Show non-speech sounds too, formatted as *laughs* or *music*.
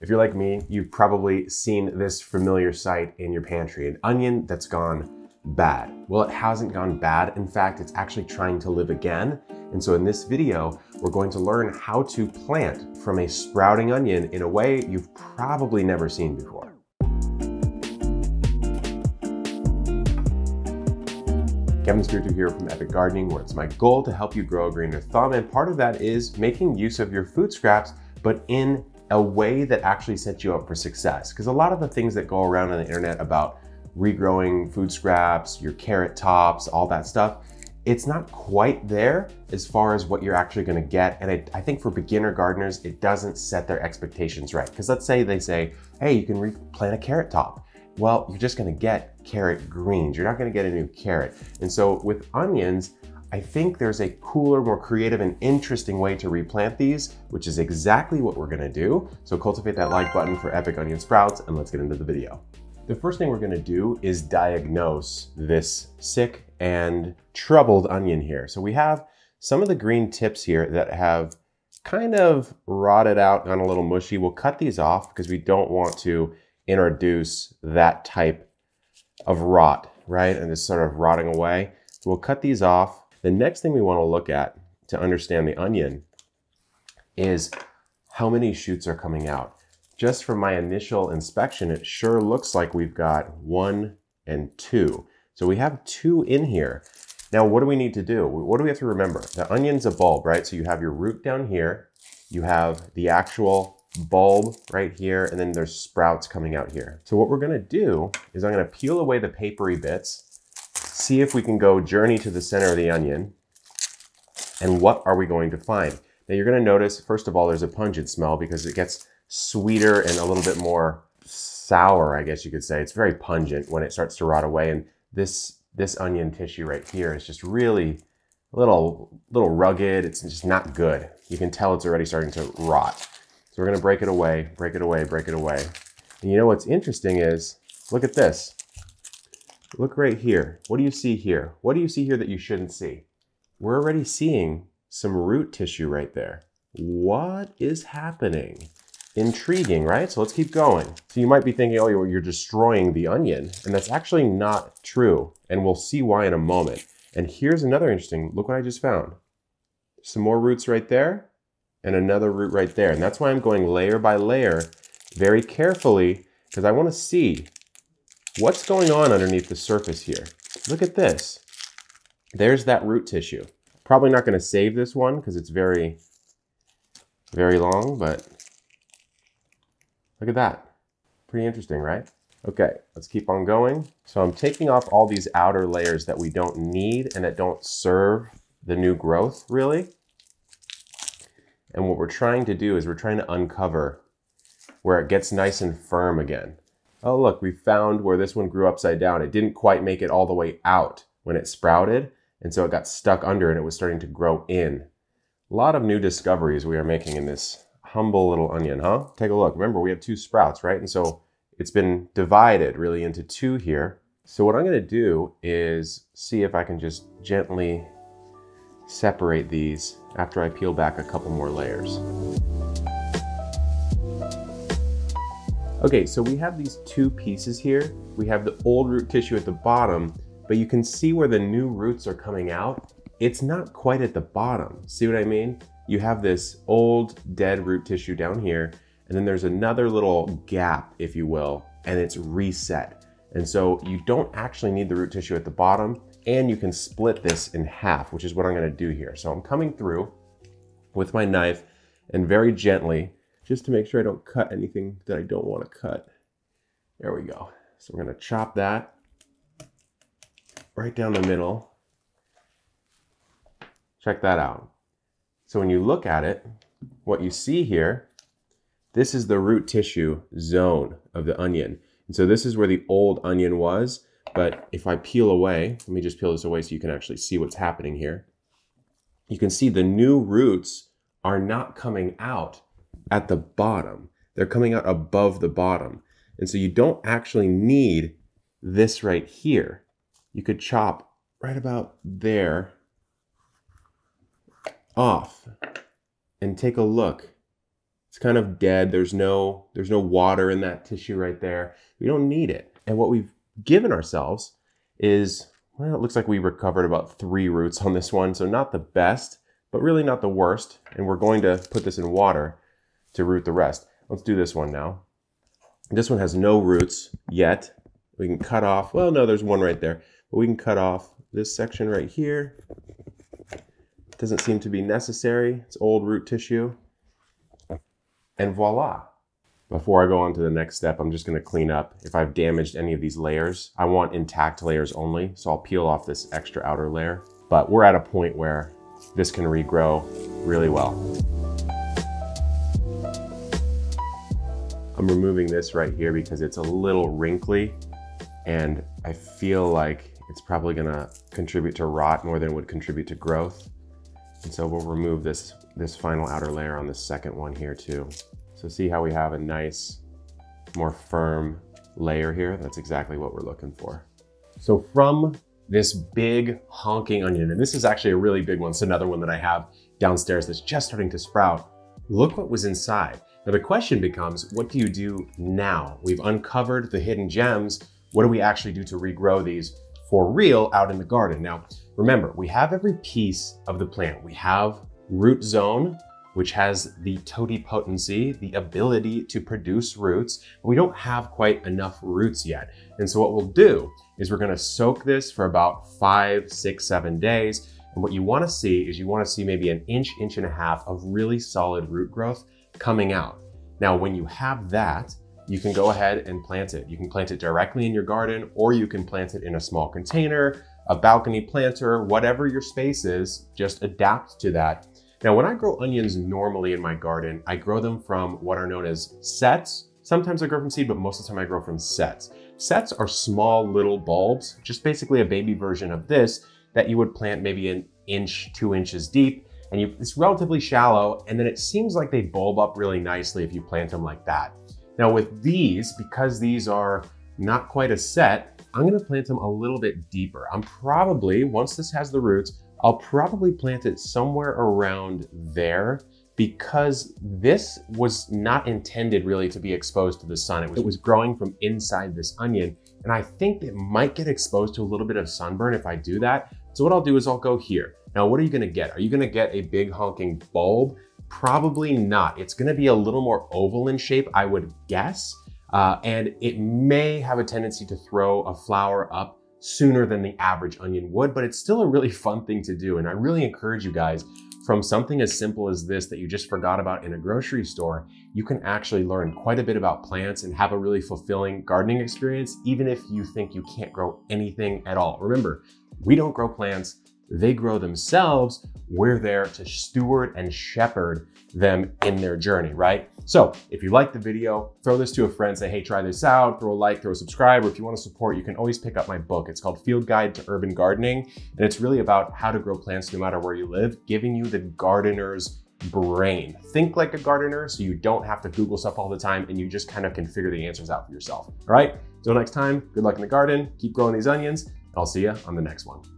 If you're like me, you've probably seen this familiar sight in your pantry, an onion that's gone bad. Well, it hasn't gone bad. In fact, it's actually trying to live again. And so in this video, we're going to learn how to plant from a sprouting onion in a way you've probably never seen before. Kevin Espiritu here from Epic Gardening, where it's my goal to help you grow a greener thumb. And part of that is making use of your food scraps, but in a way that actually sets you up for success. Because a lot of the things that go around on the internet about regrowing food scraps, your carrot tops, all that stuff, it's not quite there as far as what you're actually gonna get. And I, I think for beginner gardeners, it doesn't set their expectations right. Because let's say they say, hey, you can replant a carrot top. Well, you're just gonna get carrot greens. You're not gonna get a new carrot. And so with onions, I think there's a cooler, more creative and interesting way to replant these, which is exactly what we're gonna do. So cultivate that like button for Epic Onion Sprouts and let's get into the video. The first thing we're gonna do is diagnose this sick and troubled onion here. So we have some of the green tips here that have kind of rotted out, gone a little mushy. We'll cut these off because we don't want to introduce that type of rot, right? And it's sort of rotting away. So we'll cut these off. The next thing we want to look at to understand the onion is how many shoots are coming out. Just from my initial inspection, it sure looks like we've got one and two. So we have two in here. Now, what do we need to do? What do we have to remember? The onion's a bulb, right? So you have your root down here. You have the actual bulb right here, and then there's sprouts coming out here. So what we're gonna do is I'm gonna peel away the papery bits, see if we can go journey to the center of the onion, and what are we going to find? Now you're gonna notice, first of all, there's a pungent smell because it gets sweeter and a little bit more sour, I guess you could say. It's very pungent when it starts to rot away. And this, this onion tissue right here is just really a little, little rugged. It's just not good. You can tell it's already starting to rot. So we're gonna break it away, break it away, break it away. And you know what's interesting is, look at this. Look right here. What do you see here? What do you see here that you shouldn't see? We're already seeing some root tissue right there. What is happening? Intriguing, right? So let's keep going. So you might be thinking, oh, you're destroying the onion. And that's actually not true. And we'll see why in a moment. And here's another interesting, look what I just found. Some more roots right there and another root right there. And that's why I'm going layer by layer very carefully because I want to see what's going on underneath the surface here. Look at this. There's that root tissue. Probably not going to save this one because it's very, very long, but look at that. Pretty interesting, right? Okay, let's keep on going. So I'm taking off all these outer layers that we don't need and that don't serve the new growth really. And what we're trying to do is we're trying to uncover where it gets nice and firm again. Oh, look, we found where this one grew upside down. It didn't quite make it all the way out when it sprouted. And so it got stuck under and it was starting to grow in. A lot of new discoveries we are making in this humble little onion, huh? Take a look. Remember, we have two sprouts, right? And so it's been divided really into two here. So what I'm gonna do is see if I can just gently separate these after I peel back a couple more layers. Okay, so we have these two pieces here. We have the old root tissue at the bottom, but you can see where the new roots are coming out. It's not quite at the bottom. See what I mean? You have this old dead root tissue down here, and then there's another little gap, if you will, and it's reset. And so you don't actually need the root tissue at the bottom and you can split this in half, which is what I'm gonna do here. So I'm coming through with my knife and very gently, just to make sure I don't cut anything that I don't wanna cut. There we go. So we're gonna chop that right down the middle. Check that out. So when you look at it, what you see here, this is the root tissue zone of the onion. And so this is where the old onion was. But if I peel away, let me just peel this away so you can actually see what's happening here. You can see the new roots are not coming out at the bottom. They're coming out above the bottom. And so you don't actually need this right here. You could chop right about there off and take a look. It's kind of dead. There's no, there's no water in that tissue right there. We don't need it. And what we've given ourselves is, well, it looks like we recovered about three roots on this one. So not the best, but really not the worst. And we're going to put this in water to root the rest. Let's do this one now. This one has no roots yet. We can cut off, well, no, there's one right there, but we can cut off this section right here. Doesn't seem to be necessary. It's old root tissue. And voila. Before I go on to the next step, I'm just gonna clean up if I've damaged any of these layers. I want intact layers only, so I'll peel off this extra outer layer. But we're at a point where this can regrow really well. I'm removing this right here because it's a little wrinkly and I feel like it's probably gonna contribute to rot more than it would contribute to growth. And so we'll remove this, this final outer layer on the second one here too. So see how we have a nice, more firm layer here? That's exactly what we're looking for. So from this big honking onion, and this is actually a really big one. It's another one that I have downstairs that's just starting to sprout. Look what was inside. Now the question becomes, what do you do now? We've uncovered the hidden gems. What do we actually do to regrow these for real out in the garden? Now, remember, we have every piece of the plant. We have root zone, which has the totipotency, the ability to produce roots. But we don't have quite enough roots yet. And so what we'll do is we're gonna soak this for about five, six, seven days. And what you wanna see is you wanna see maybe an inch, inch and a half of really solid root growth coming out. Now, when you have that, you can go ahead and plant it. You can plant it directly in your garden, or you can plant it in a small container, a balcony planter, whatever your space is, just adapt to that. Now, when I grow onions normally in my garden, I grow them from what are known as sets. Sometimes I grow from seed, but most of the time I grow from sets. Sets are small little bulbs, just basically a baby version of this that you would plant maybe an inch, two inches deep and you, it's relatively shallow, and then it seems like they bulb up really nicely if you plant them like that. Now with these, because these are not quite a set, I'm gonna plant them a little bit deeper. I'm probably, once this has the roots, I'll probably plant it somewhere around there because this was not intended really to be exposed to the sun. It was, it was growing from inside this onion. And I think it might get exposed to a little bit of sunburn if I do that. So what I'll do is I'll go here. Now, what are you gonna get? Are you gonna get a big honking bulb? Probably not. It's gonna be a little more oval in shape, I would guess. Uh, and it may have a tendency to throw a flower up sooner than the average onion would, but it's still a really *laughs* fun thing to do. And I really encourage you guys from something as simple as this that you just forgot about in a grocery store, you can actually learn quite a bit about plants and have a really fulfilling gardening experience, even if you think you can't grow anything at all. Remember, we don't grow plants, they grow themselves. We're there to steward and shepherd them in their journey, right? So if you like the video, throw this to a friend, say, hey, try this out, throw a like, throw a subscribe, or if you wanna support, you can always pick up my book. It's called Field Guide to Urban Gardening, and it's really about how to grow plants no matter where you live, giving you the gardener's brain. Think like a gardener so you don't have to Google stuff all the time and you just kind of can figure the answers out for yourself. All right, until next time, good luck in the garden, keep growing these onions, I'll see you on the next one.